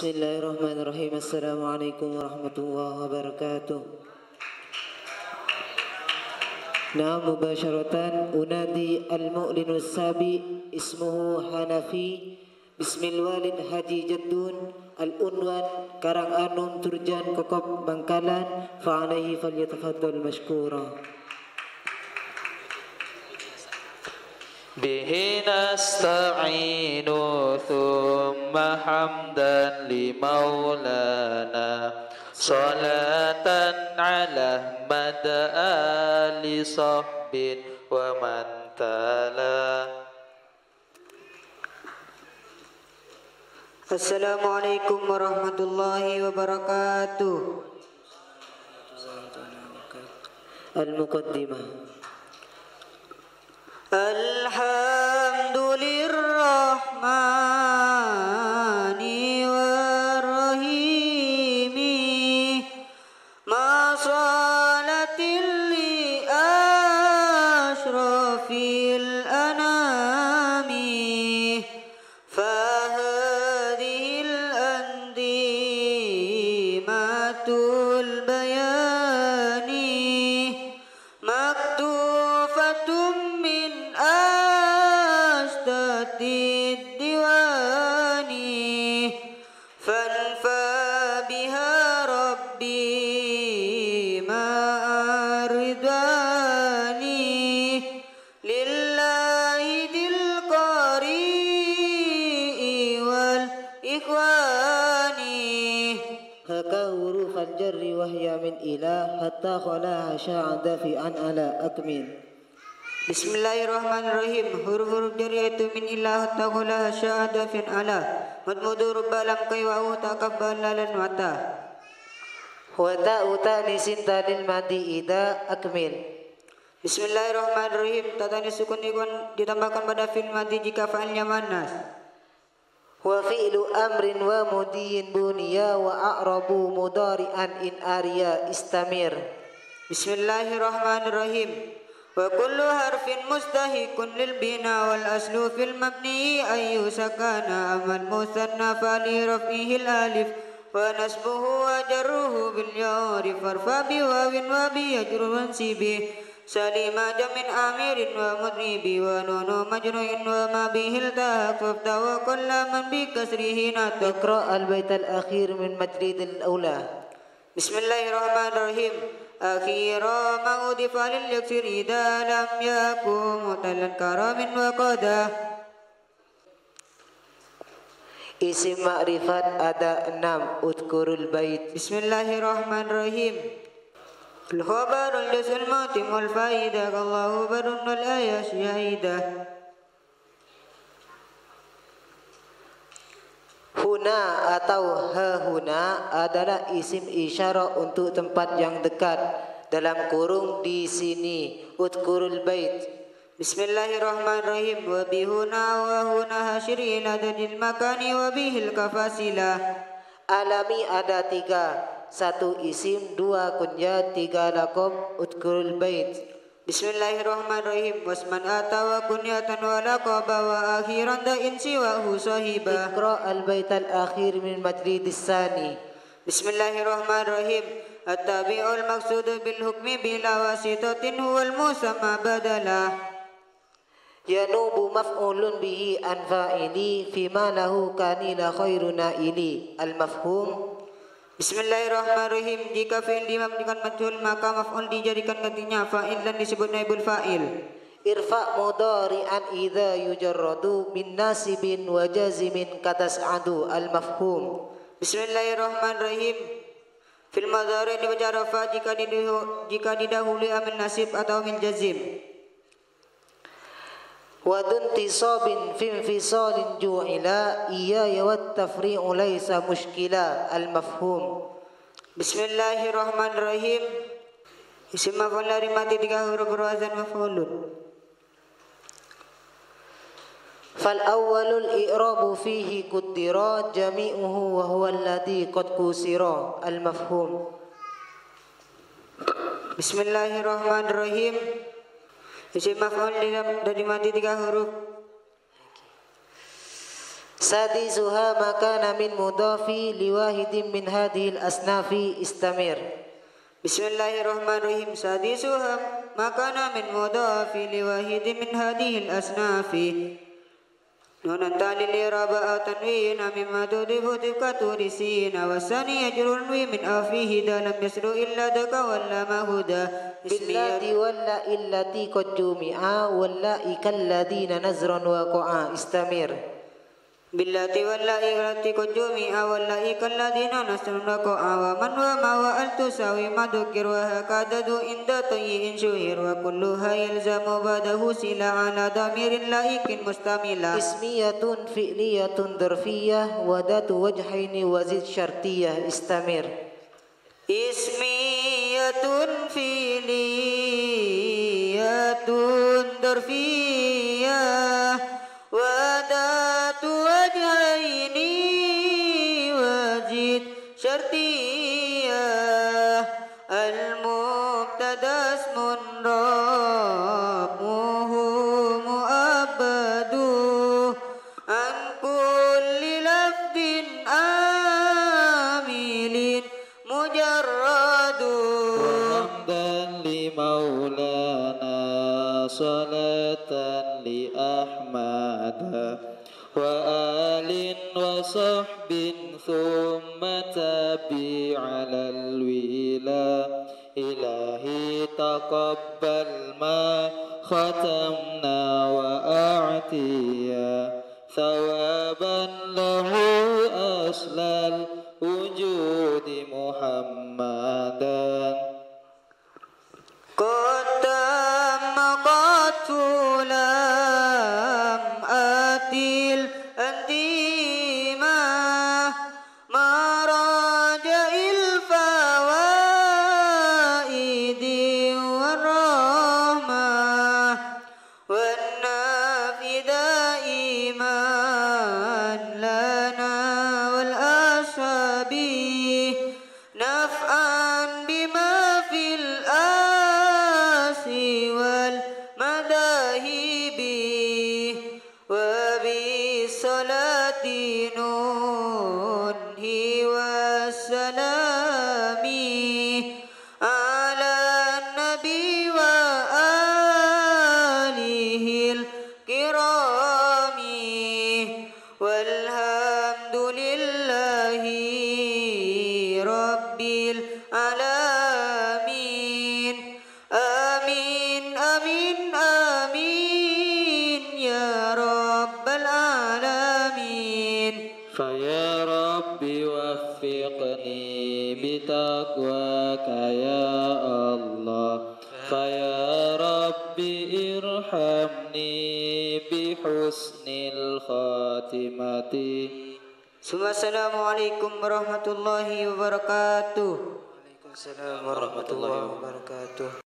بسم الله الرحمن الرحيم السلام عليكم ورحمة الله وبركاته نعم مباشرة أنادي المؤلن السابي اسمه حنفي بسم الوالد حجي جدون الأنوان كرang أنوم ترجان كوكب بنكالان فعليه فليتفضل مشكورا به نستعين ثم حمدا لمولانا صلاة على مدى آل صحب ومن تلا. السلام عليكم ورحمة الله وبركاته. المقدمة. الحمد وهي من إله حتى خلاها شاع دافئا على أكمل Bismillahirrahmanirrahim. Huruf-huruf dari itu min ilah taqulah syahada fin ala. Madmudu rubbalam kai wa taqabbal lan wata. وتاء تانيس تال المادي إذا أكمل Bismillahirrahmanirrahim. Tatani sukun ikon ditambahkan pada fil madi jika fa'ilnya manas. وفعل أمر ومدي بنيا وأعرب مضارعا إن أريا استمر. Bismillahirrahmanirrahim. وكل حرف مستحق للبناء والأصل في المبني. أن يسكن أما المثنى فلرفعه الألف. ونسبه وجره بالجار فارفع بواو وبيجر وانسبه سليم جمع آمر ومضرب ونون مجرور وما به التهق وكل من بكسره اقرأ البيت الأخير من مجرد الأولى. بسم الله الرحمن الرحيم. أخيرا ما أضيف لليكسر إذا لم يكن متلا كرام وقدا اسم معرفة أداء نام اذكر البيت. بسم الله الرحمن الرحيم. الخبر الجزء الماتم والفائدة الله برن الآية شهيدة Huna atau hahuna adalah isim isyarah untuk tempat yang dekat dalam kurung di sini udkurul bait بسم الله الرحمن الرحيم وبهنا وهنا هشر إلى ذات المكان وبه الكفاسلة alami ada tiga satu isim dua kunya tiga lakom udkurul bait بسم الله الرحمن الرحيم واسمن أتى وكنية ولقب وأخيرا دائن سواه صاحبا اقرأ البيت الأخير من مجرد الثاني بسم الله الرحمن الرحيم التابع المقصود بالحكم بلا واسطة هو المسمى بدلا ينوب مفعول به عن فاعلي فيما له كان خير نائلي المفهوم Bismillahirrahmanirrahim. Jika fi'il dimabnikan majhul maka maf'ul dijadikan gantinya fa'il dan disebut naibul fa'il. irfa mudari'an idza yujarradu min nasibin wa jazimin katas'adu al mafhum Bismillahirrahmanirrahim. Fil madhari dibaca rafa jika didahu, jika didahului amin nasib atau min jazim. وذو انتصاب في انفصال جوع لا إياي والتفريع ليس مشكلة المفهوم. بسم الله الرحمن الرحيم. اسم الله رمات تلك حروف روازن مفعول فالأول الإعراب فيه قدرا جميعه وهو الذي قد كسر. المفهوم. بسم الله الرحمن الرحيم. Isim maf'ul dari mati tiga huruf. سادسها ما كان من مضاف لواحد من هذه الأصناف استمر بسم الله الرحمن الرحيم سادسها ما كان من نون تعليل رباء تنوين مما تضيف تبقى تورسين والثاني يجر النوي من أفيه دا لم يسلو إلا دك ولا ما هدى. باللاتي ولا التي قد جمعا واللائك الذين نزر وقعا. استمر. باللاتي واللائي التي قد جمع واللائك الذين نسرنك ومن وما وأل تساوي ما ذكر وهكذا دو عند طيء شهر وكلها يلزم بعده سلا على ضمير لائك مستملة اسمية فعلية ظرفية وذات وجهين وزد شرطية. استمر. اسمية فعلية ظرفية وجهين وزد شرطية المبتدا اسم ربه مؤبد عن كل لفظ آمل مجرد وحمدا لمولانا صلاة لأحمد وآل وصحب ثم تبي على الولا إلهي تقبل ما ختمنا وأعطيا. ثوابا له أصل الوجود محمدا. قد تم وبالصلاة ننهي taqwaka ya Allah. Faya Rabbi irhamni bihusnil khatimati. Assalamualaikum warahmatullahi wabarakatuh. Waalaikumsalam warahmatullahi wabarakatuh.